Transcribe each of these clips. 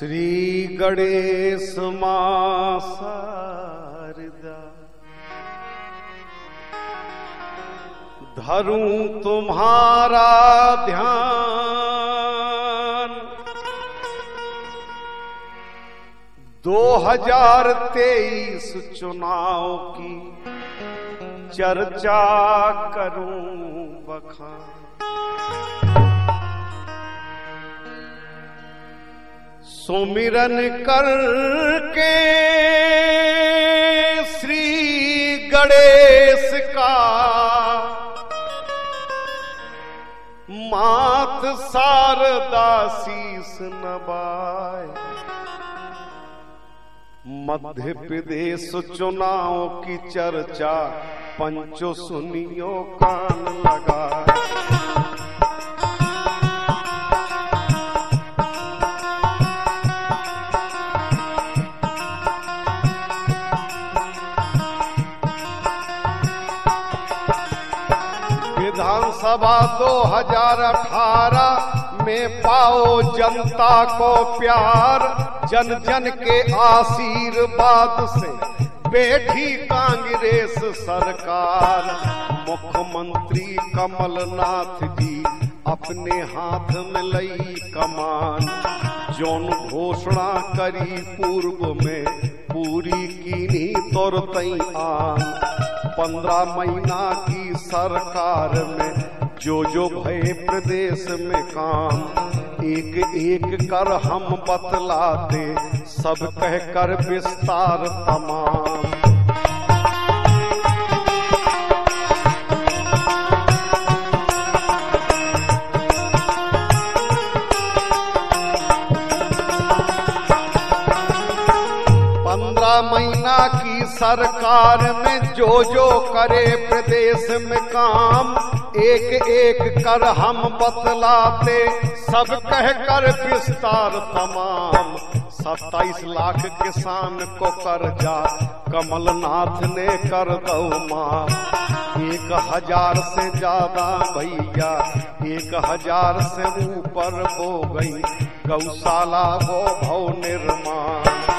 श्री गणेश माँ धरूं तुम्हारा ध्यान। 2023 चुनाव की चर्चा करूँ बखान। सुमिरन करके श्री गणेश का मात शारदा शीस मध्य प्रदेश चुनाव की चर्चा, पंचो सुनियो कान लगाए विधानसभा 2018 में पाओ जनता को प्यार, जन जन के आशीर्वाद से। बैठी कांग्रेस सरकार, मुख्यमंत्री कमलनाथ जी अपने हाथ में लई कमान। जौन घोषणा करी पूर्व में, पूरी कीनी तोर तई आन। पंद्रह महीना की सरकार में जो जो भय प्रदेश में काम, एक एक कर हम बतलाते, सब कह कर विस्तार तमाम। महीना सरकार में जो जो करे प्रदेश में काम, एक एक कर हम बतलाते। सब कह कर विस्तार तमाम। सत्ताईस लाख किसान को कर्जा, कमलनाथ ने कर दो माँ एक हज़ार से ज़्यादा भैया, एक हज़ार से ऊपर हो गई। गौशाला वो भव निर्माण।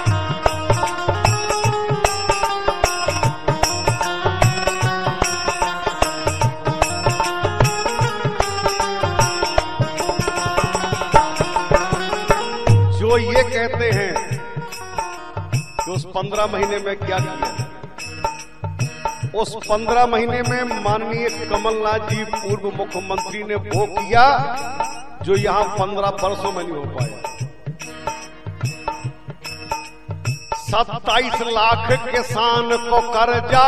पंद्रह महीने में क्या किया? उस पंद्रह महीने में माननीय कमलनाथ जी पूर्व मुख्यमंत्री ने वो किया जो यहाँ पंद्रह वर्षों में नहीं हो पाया। सत्ताईस लाख किसान को कर्जा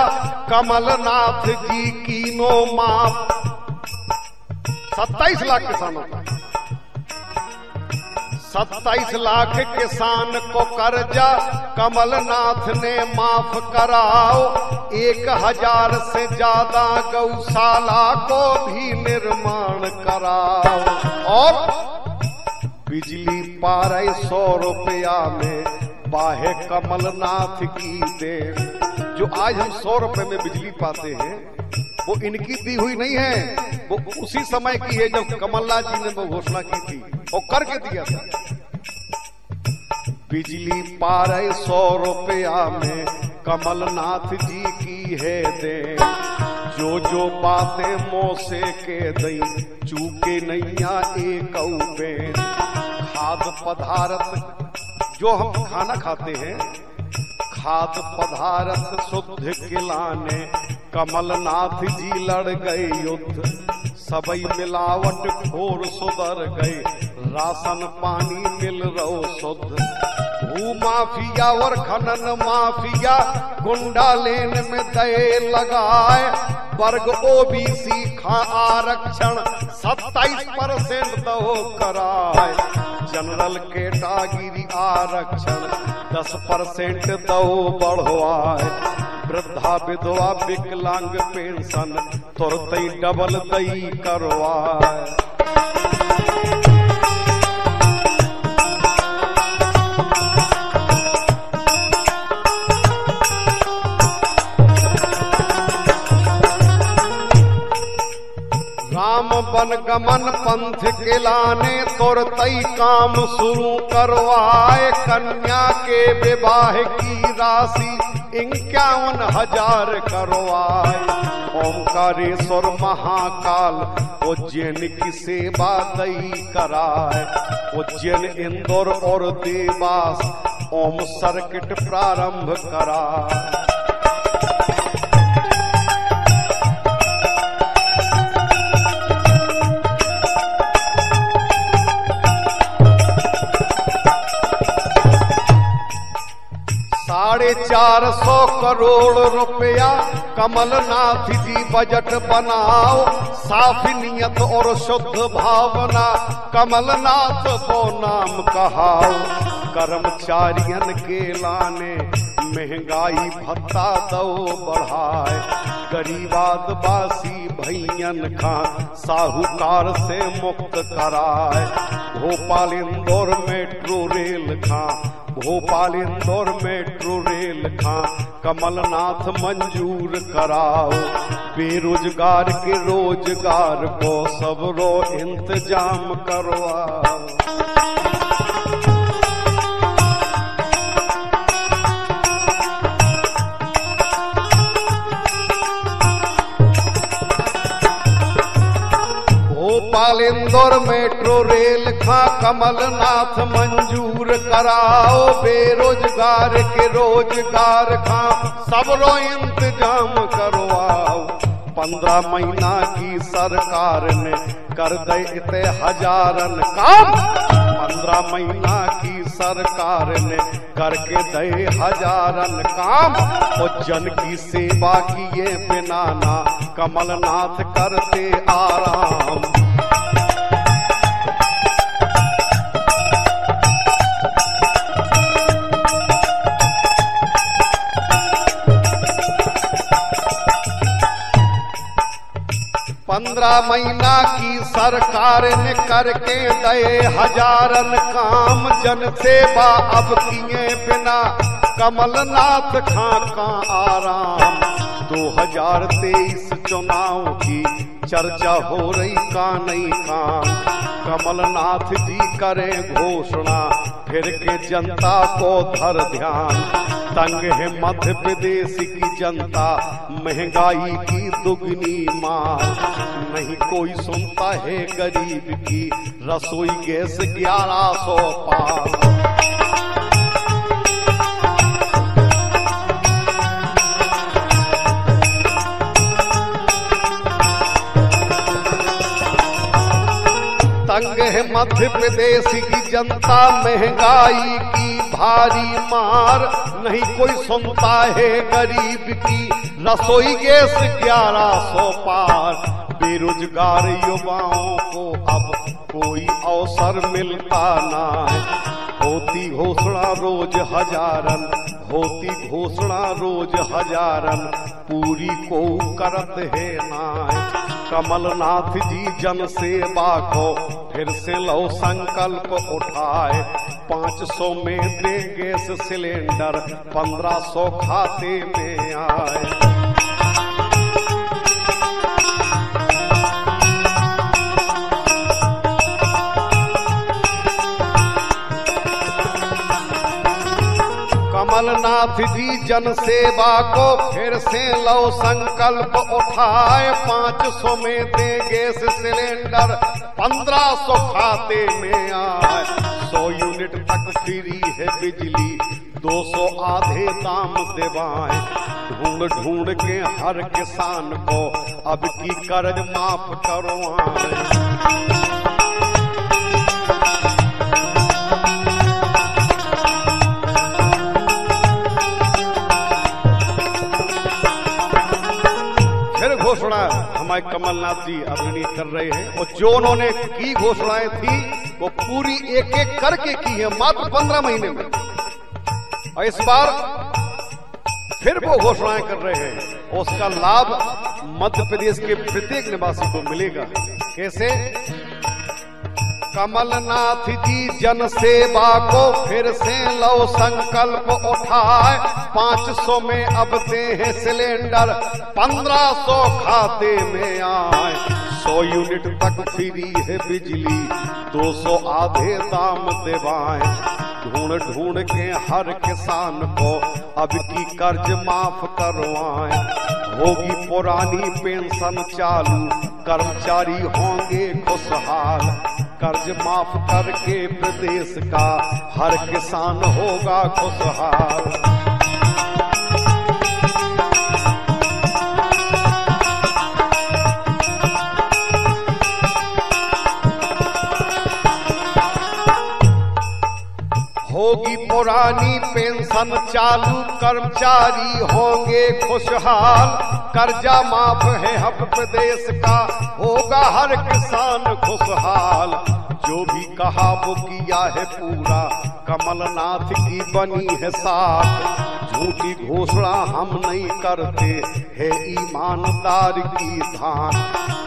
कमलनाथ जी की नो माफ़। सत्ताईस लाख किसानों का। सत्ताईस लाख किसान को कर्जा, कमलनाथ ने माफ़ कराओ। एक हज़ार से ज़्यादा गौशाला को भी निर्माण कराओ। और बिजली पारे सौ रुपया में बाहे कमलनाथ की दे जो आज हम सौ रुपए में बिजली पाते हैं, वो इनकी दी हुई नहीं है। वो उसी समय की है जब कमलनाथ जी ने वो घोषणा की थी और करके दिया था। बिजली पारे सौ रुपया में कमलनाथ जी की है दे जो जो बातें मोसे के दई चूके नैया एक खाद पदार्थ जो हम खाना खाते हैं, खाद पदार्थ शुद्ध खिलाने, कमलनाथ जी लड़ गए युद्ध। सबई मिलावट खोर सुधर गए, राशन पानी मिल रहो शुद्ध। भू माफिया और खनन माफिया गुंडा लेन में दए लगाए। वर्ग ओबीसी खा आरक्षण 27 परसेंट दो कराए। जनरल केटागिरी आरक्षण 10 परसेंट दो बढ़वाए। वृद्धा विधवा विकलांग पेंशन तुरते डबल दई करवाए। गमन पंथ के लाने तुरतई काम शुरू करवाए कन्या के विवाह की राशि इक्यावन हज़ार करवाए। ओंकारेश्वर महाकाल, उज्जैन की सेवा दई कराए। उज्जैन, इंदौर और देवास ओम सर्किट प्रारंभ कराए। साढ़े चार सौ करोड़ रुपया कमलनाथ जी बजट बनाओ। साफ़ नियत और शुद्ध भावना कमलनाथ को नाम कहाओ। कर्मचारियन के लाने महँगाई भत्ता दो बढ़ाए। गरीबादवासी भैयन खा साहूकार से मुक्त कराए। भोपाल इंदौर मेट्रो रेल खा भोपाल इंदौर मेट्रो रेल खा कमलनाथ मंजूर कराओ। बेरोजगार के रोज़गार को सबरो इंतज़ाम करवाओ। भोपाल मेट्रो रेल खा कमलनाथ मंजूर कराओ बेरोजगार के रोज़गार खा सबरो इंतज़ाम करवाओ। पंद्रह महीना की सरकार ने कर दे इतने हजारन काम पंद्रह महीना की सरकार ने करके दे हजारन काम और जन की सेवा किए बिना ना कमलनाथ करते आराम। पंद्रह महीना की सरकार ने करके दे हजारन काम। जन सेवा अब किए बिना कमलनाथ खा का आराम 2023 चुनाव की चर्चा हो रही का नहीं काम। कमलनाथ जी करें घोषणा, फिर के जनता को धर ध्यान। तंग है मध्य प्रदेश की जनता, महँगाई की दुगनी मार नहीं कोई सुनता है गरीब की, रसोई गैस ग्यारह सौ पार तंग है मध्य प्रदेश की जनता, महँगाई की भारी मार। नहीं कोई सुनता है गरीब की। रसोई गैस ग्यारह सौ पार। बेरोजगार युवाओं को अब कोई अवसर मिलता ना है होती घोषणा रोज हजारन, होती घोषणा रोज हजारन। पूरी को करत है नाय। कमलनाथ जी जन सेवा को फिर से लो संकल्प उठाए। पाँच सौ में दे गैस सिलेंडर, पंद्रह सौ खाते में आए। जी जन सेवा को फिर से लो संकल्प उठाए। पाँच सौ में दे गैस सिलेंडर, पंद्रह सौ खाते में आए। सौ यूनिट तक फ्री है बिजली, दो सौ आधे दाम देवाए। ढूंढ ढूंढ के हर किसान को अब की कर्ज माफ़ करवाए हमारे कमलनाथ जी अग्रणी कर रहे हैं और जो उन्होंने की घोषणाएँ थी, वो पूरी एक एक करके की है मात्र पंद्रह महीने में। और इस बार फिर वो घोषणाएँ कर रहे हैं। उसका लाभ मध्य प्रदेश के प्रत्येक निवासी को मिलेगा। कैसे? कमलनाथ जी जन सेवा को फिर से लो संकल्प उठाए। पाँच सौ में अब दे सिलेंडर, पंद्रह सौ खाते में आए। सौ यूनिट तक फ्री है बिजली, दो सौ आधे दाम देवाए। ढूंढ ढूंढ के हर किसान को अब की कर्ज माफ़ करवाएँ। होगी पुरानी पेंशन चालू, कर्मचारी होंगे खुशहाल। कर्ज माफ़ करके प्रदेश का हर किसान होगा खुशहाल। होगी पुरानी पेंशन चालू, कर्मचारी होंगे खुशहाल। कर्जा माफ़ है अब प्रदेश का, होगा हर किसान खुशहाल। जो भी कहा वो किया है पूरा, कमलनाथ की बनी है साथ झूठी घोषणा हम नहीं करते, है ईमानदार की धान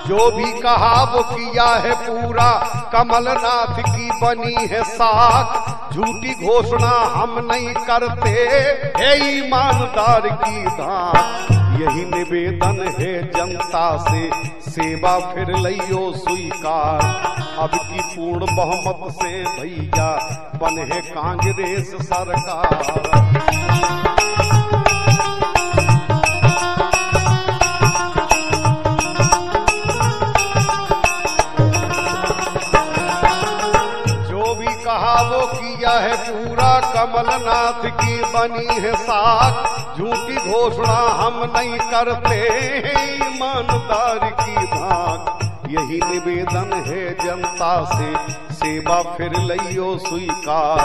जो भी कहा वो किया है पूरा, कमलनाथ की बनी है साख। झूठी घोषणा हम नहीं करते, है ईमानदार की धान यही निवेदन है जनता से, सेवा फिर लियो स्वीकार। अब की पूर्ण बहुमत से भैया बने कांग्रेस सरकार। कहा वो किया है पूरा, कमलनाथ की बनी है साख। झूठी घोषणा हम नहीं करते ईमानदार की भाग यही निवेदन है जनता से, सेवा फिर लियो स्वीकार।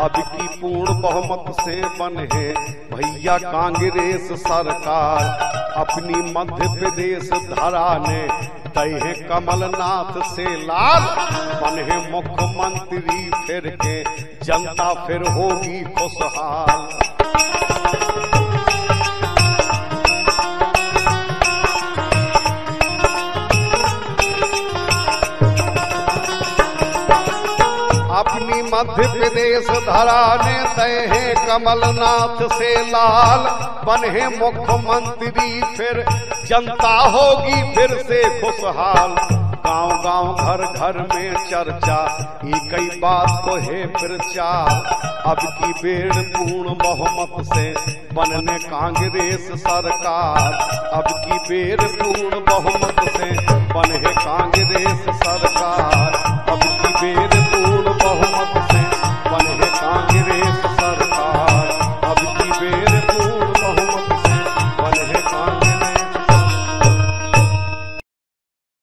अब की पूर्ण बहुमत से बन है भैया कांग्रेस सरकार। अपनी मध्य प्रदेश धरा ने तय है कमलनाथ से लाल। बने मुख्यमंत्री फिर के, जनता फिर होगी खुशहाल। मध्य प्रदेश धरा ने तय है कमलनाथ से लाल। बने मुख्यमंत्री, फिर जनता होगी फिर से खुशहाल। गाँव गाँव घर घर में चर्चा एक ही बात को है प्रचार अब की बेड़ पूर्ण बहुमत से बनने कांग्रेस सरकार। अब की बेड़ पूर्ण बहुमत से बने कांग्रेस सरकार।